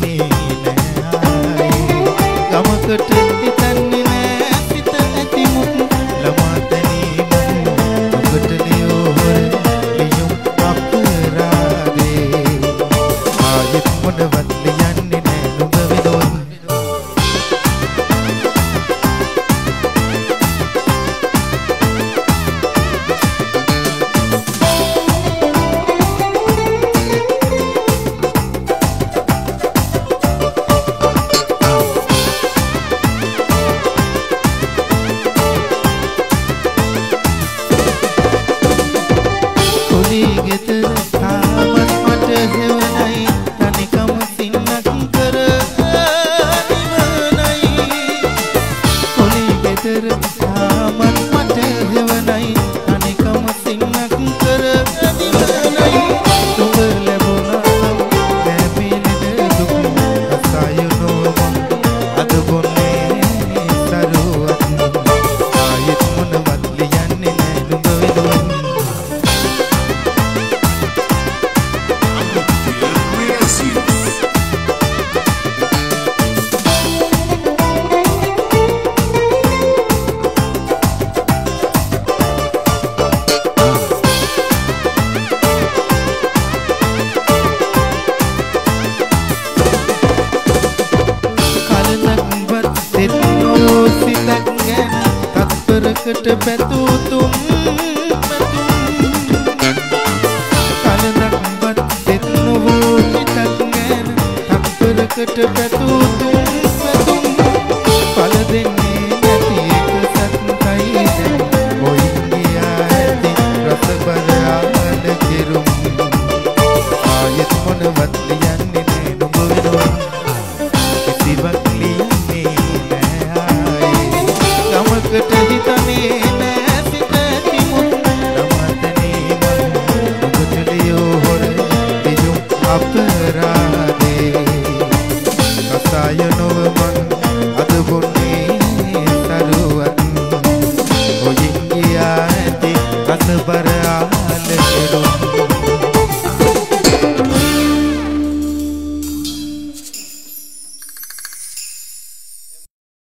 දන්නේ නෑ ගමකට හිතන පැත්තකට පැතූතු Narayana